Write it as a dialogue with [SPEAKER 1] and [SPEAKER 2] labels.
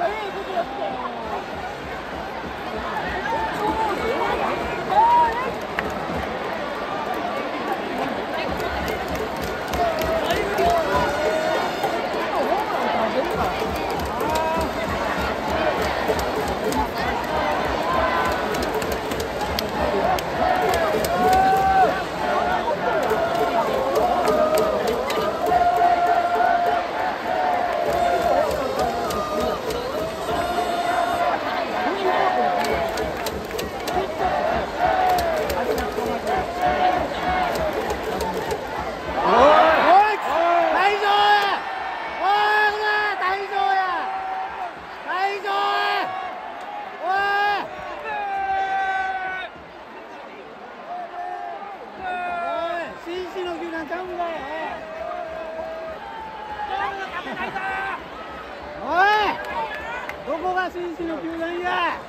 [SPEAKER 1] 早いことやって。どこが紳士の球団や？